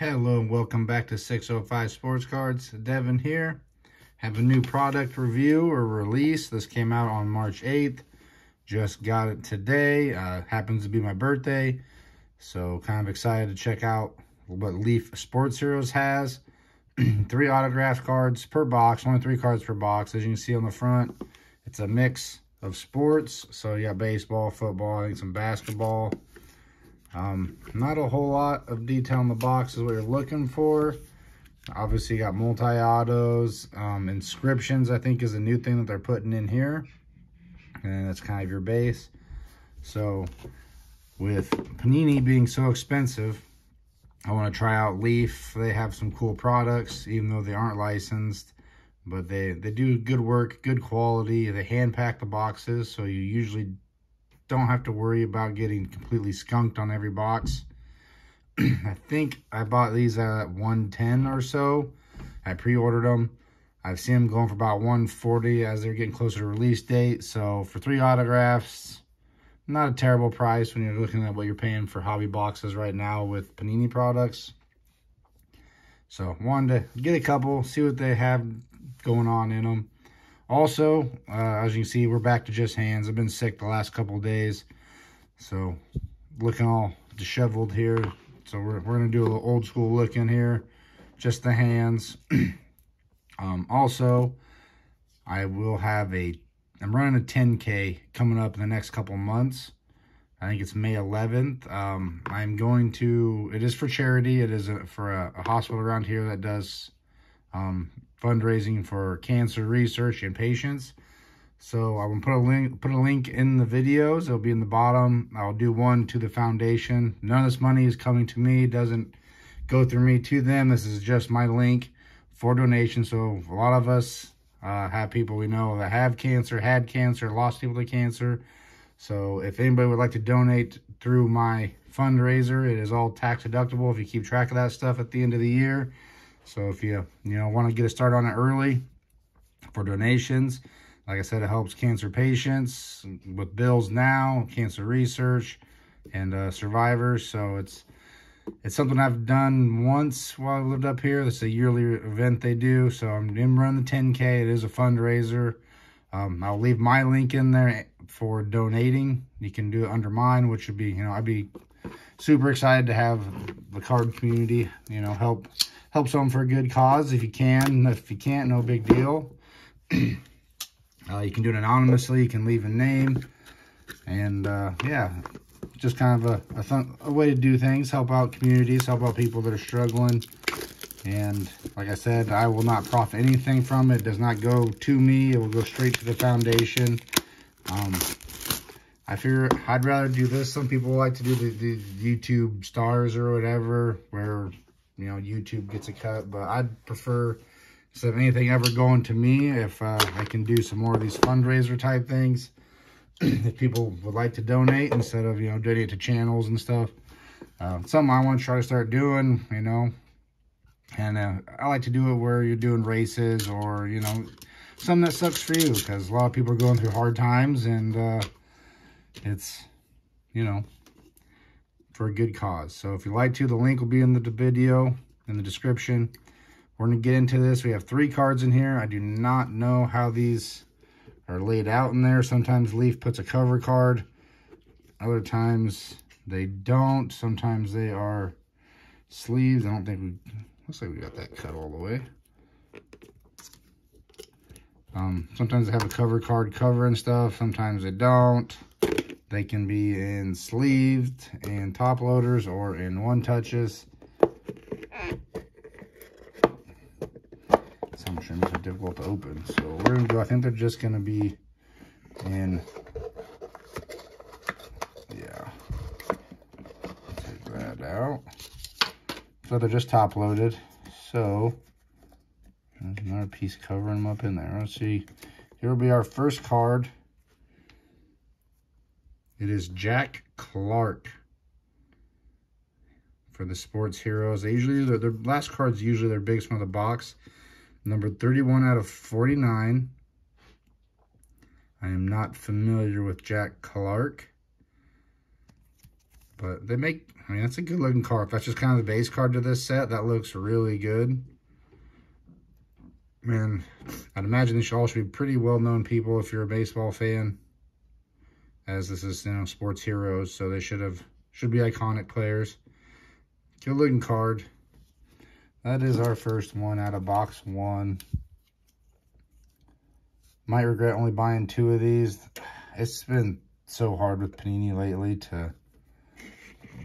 Hello and welcome back to 605 Sports Cards. Devin here. Have a new product review or release. This came out on March 8th. Just got it today. Uh, happens to be my birthday. So kind of excited to check out what Leaf Sports Heroes has. three autograph cards per box. Only three cards per box. As you can see on the front, it's a mix of sports. So you got baseball, football, I think some basketball. Um, not a whole lot of detail in the box is what you're looking for. Obviously, you got multi-autos. Um, inscriptions, I think, is a new thing that they're putting in here. And that's kind of your base. So, with Panini being so expensive, I want to try out Leaf. They have some cool products, even though they aren't licensed. But they, they do good work, good quality. They hand pack the boxes, so you usually don't have to worry about getting completely skunked on every box. I think I bought these at 110 or so. I pre-ordered them. I've seen them going for about 140 as they're getting closer to release date. So for three autographs, not a terrible price when you're looking at what you're paying for hobby boxes right now with Panini products. So wanted to get a couple, see what they have going on in them. Also, uh, as you can see, we're back to just hands. I've been sick the last couple days. So, looking all disheveled here. So, we're, we're going to do a little old school look in here. Just the hands. um, also, I will have a... I'm running a 10K coming up in the next couple months. I think it's May 11th. Um, I'm going to... It is for charity. It is a, for a, a hospital around here that does um, fundraising for cancer research and patients. So I will put a link put a link in the videos. It'll be in the bottom. I'll do one to the foundation. None of this money is coming to me. It doesn't go through me to them. This is just my link for donation. So a lot of us uh, have people we know that have cancer, had cancer, lost people to cancer. So if anybody would like to donate through my fundraiser, it is all tax deductible if you keep track of that stuff at the end of the year. So if you, you know, want to get a start on it early for donations, like I said, it helps cancer patients with bills now, cancer research, and uh, survivors. So it's it's something I've done once while I lived up here. Is a yearly event they do. So I'm going to run the 10K. It is a fundraiser. Um, I'll leave my link in there for donating. You can do it under mine, which would be, you know, I'd be super excited to have the card community, you know, help help someone for a good cause if you can. If you can't, no big deal. uh, you can do it anonymously. You can leave a name. And, uh, yeah, just kind of a, a, a, way to do things. Help out communities. Help out people that are struggling. And, like I said, I will not profit anything from it. It does not go to me. It will go straight to the foundation. Um, I figure I'd rather do this. Some people like to do the, the YouTube stars or whatever, where you know, YouTube gets a cut, but I'd prefer, instead of anything ever going to me, if uh, I can do some more of these fundraiser type things, if people would like to donate instead of, you know, donate to channels and stuff. Uh, something I want to try to start doing, you know, and uh, I like to do it where you're doing races or, you know, something that sucks for you because a lot of people are going through hard times and uh, it's, you know, for a good cause. So if you like to, the link will be in the video, in the description. We're going to get into this. We have three cards in here. I do not know how these are laid out in there. Sometimes Leaf puts a cover card. Other times they don't. Sometimes they are sleeves. I don't think we... Looks like we got that cut all the way. Um, sometimes they have a cover card cover and stuff. Sometimes they don't. They can be in sleeved and top loaders or in one touches. Some trims are difficult to open. So we're gonna do, I think they're just gonna be in, yeah. Take that out. So they're just top loaded. So there's another piece covering them up in there. Let's see. Here will be our first card. It is Jack Clark for the Sports Heroes. They usually, their, their last card's usually their biggest one of the box. Number 31 out of 49. I am not familiar with Jack Clark. But they make, I mean, that's a good looking card. That's just kind of the base card to this set, that looks really good. Man, I'd imagine these should all should be pretty well-known people if you're a baseball fan. As this is, you know, sports heroes, so they should have, should be iconic players. Good looking card. That is our first one out of box one. Might regret only buying two of these. It's been so hard with Panini lately to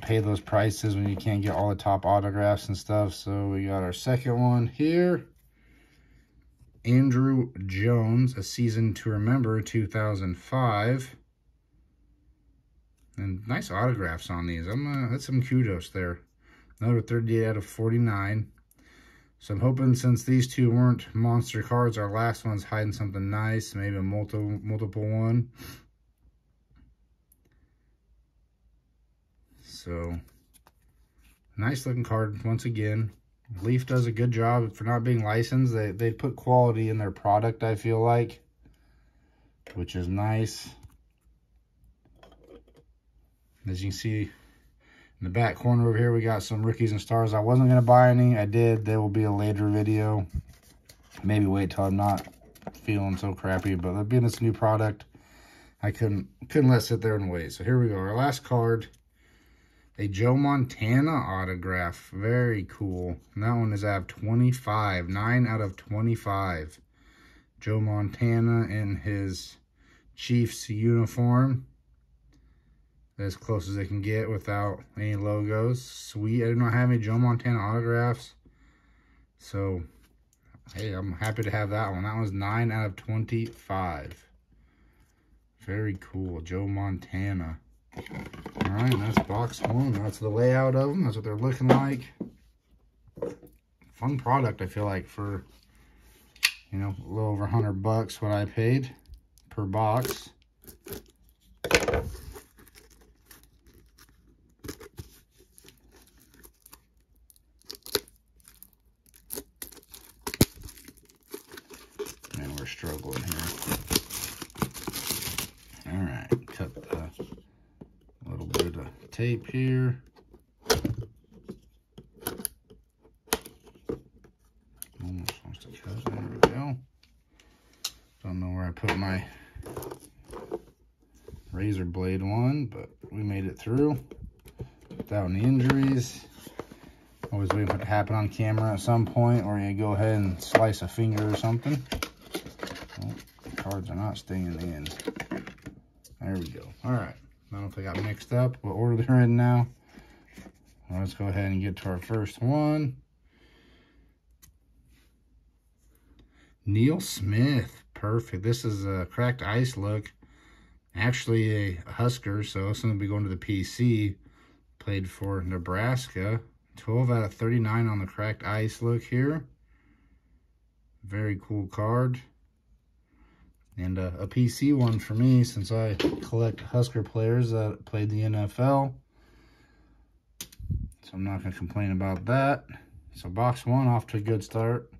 pay those prices when you can't get all the top autographs and stuff. So we got our second one here. Andruw Jones, A Season to Remember, 2005. And nice autographs on these. I'm uh, that's some kudos there. Another 38 out of 49. So I'm hoping since these two weren't monster cards, our last one's hiding something nice. Maybe a multiple multiple one. So, nice looking card once again. Leaf does a good job for not being licensed. They, they put quality in their product, I feel like, which is nice. As you can see in the back corner over here, we got some rookies and stars. I wasn't going to buy any. I did. There will be a later video. Maybe wait till I'm not feeling so crappy. But being this new product, I couldn't couldn't let sit there and wait. So here we go. Our last card a Joe Montana autograph. Very cool. And that one is out of 25. 9 out of 25. Joe Montana in his Chiefs uniform. As close as they can get without any logos. Sweet. I do not have any Joe Montana autographs. So, hey, I'm happy to have that one. That was 9 out of 25. Very cool. Joe Montana. All right, that's box one. That's the layout of them. That's what they're looking like. Fun product, I feel like, for, you know, a little over 100 bucks what I paid per box. And we're struggling here. All right, cut a little bit of tape here. Almost wants to cut. There we go. Don't know where I put my razor blade one, but we made it through without any injuries. Always waiting for it to happen on camera at some point, or you go ahead and slice a finger or something. Cards are not staying in. There we go. All right. I don't know if they got mixed up what order they're in now. Well, let's go ahead and get to our first one. Neil Smith. Perfect. This is a cracked ice look. Actually a Husker, so it's going to be going to the PC. Played for Nebraska. 12 out of 39 on the cracked ice look here. Very cool card. And uh, a PC one for me since I collect Husker players that played the NFL. So I'm not going to complain about that. So box one off to a good start.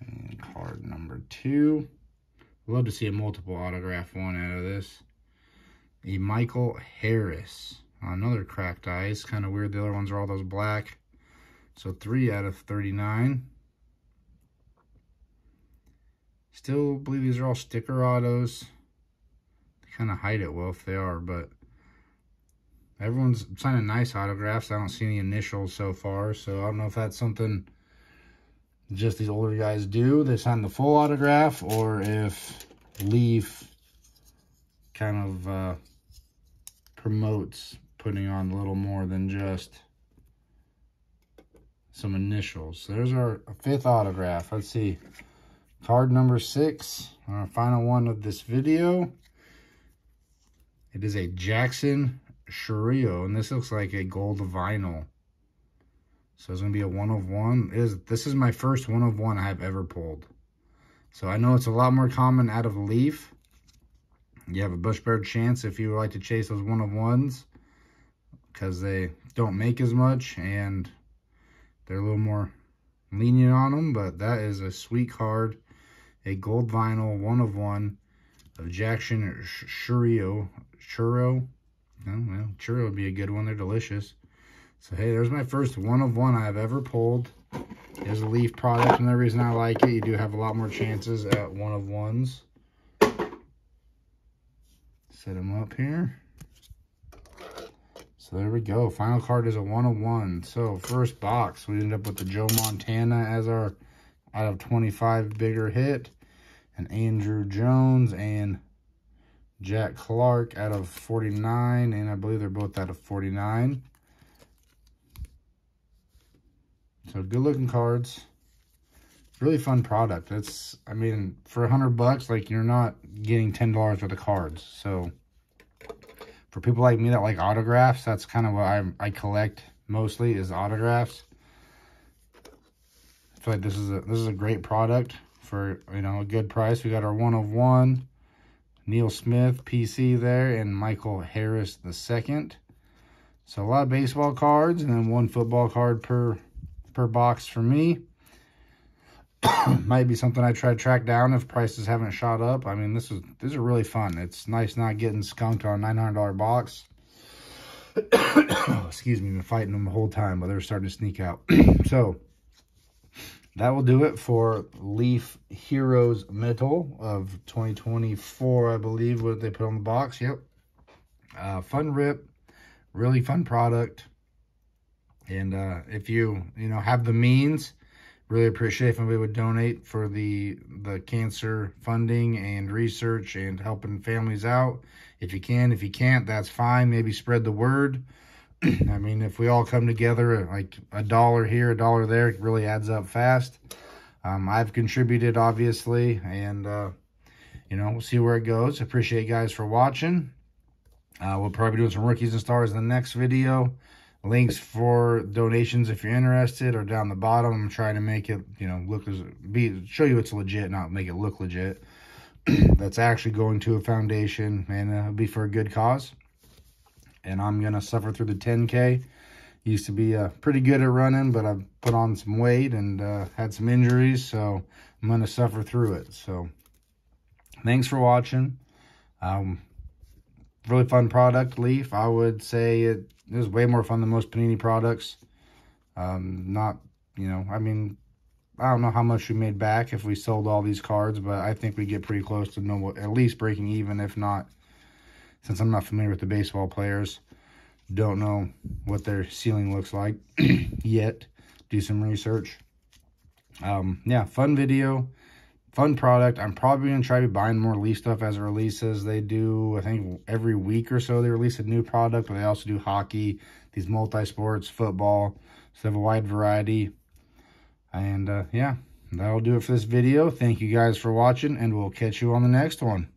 And card number two. Love to see a multiple autograph one out of this. A Michael Harris. Another cracked ice. Kind of weird. The other ones are all those black. So three out of 39. Still believe these are all sticker autos. They kind of hide it well if they are, but everyone's signing nice autographs. I don't see any initials so far, so I don't know if that's something just these older guys do. They sign the full autograph, or if Leaf kind of uh, promotes putting on a little more than just some initials. So there's our fifth autograph. Let's see. Card number six, our final one of this video. It is a Jackson Chourio, and this looks like a gold vinyl. So it's going to be a one of one. It is, this is my first one of one I have ever pulled. So I know it's a lot more common out of Leaf. You have a bush bear chance if you would like to chase those one of ones because they don't make as much and they're a little more lenient on them. But that is a sweet card a gold vinyl one of one of Jackson Chourio, Churro Oh, well, churro would be a good one. They're delicious. So, hey, there's my first one of one I've ever pulled. There's a leaf product, and the reason I like it, you do have a lot more chances at one of ones. Set them up here. So there we go. Final card is a one of one. So first box, we end up with the Joe Montana as our out of 25 bigger hit. And Andruw Jones and Jack Clark out of 49. And I believe they're both out of 49. So good looking cards. Really fun product. It's, I mean, for a hundred bucks, like you're not getting $10 worth of cards. So for people like me that like autographs, that's kind of what I, I collect mostly is autographs. I feel like this is a this is a great product for you know a good price. We got our one of one, Neil Smith PC there, and Michael Harris the second. So a lot of baseball cards, and then one football card per per box for me. Might be something I try to track down if prices haven't shot up. I mean, this is this is really fun. It's nice not getting skunked on a $900 box. Excuse me, been fighting them the whole time, but they're starting to sneak out. so, that will do it for Leaf Heroes Metal of 2024, I believe, what they put on the box. Yep. Uh, fun rip. Really fun product. And uh, if you, you know, have the means, really appreciate if anybody would donate for the the cancer funding and research and helping families out. If you can, if you can't, that's fine. Maybe spread the word. I mean, if we all come together, like a dollar here, a dollar there, it really adds up fast. Um, I've contributed, obviously, and, uh, you know, we'll see where it goes. Appreciate guys for watching. Uh, we'll probably doing some rookies and stars in the next video. Links for donations if you're interested are down the bottom. I'm trying to make it, you know, look as be show you it's legit, not make it look legit. That's actually going to a foundation and it'll be for a good cause. And I'm gonna suffer through the 10K. Used to be uh, pretty good at running, but I've put on some weight and uh, had some injuries, so I'm gonna suffer through it. So, thanks for watching. Um, really fun product, Leaf. I would say it, it was way more fun than most Panini products. Um, not, you know, I mean, I don't know how much we made back if we sold all these cards, but I think we get pretty close to no, at least breaking even, if not, since I'm not familiar with the baseball players, don't know what their ceiling looks like yet. Do some research. Um, yeah, fun video fun product. I'm probably going to try to be buying more Leaf stuff as it releases. They do, I think, every week or so they release a new product, but they also do hockey, these multi-sports, football. So they have a wide variety. And, uh, yeah, that'll do it for this video. Thank you guys for watching, and we'll catch you on the next one.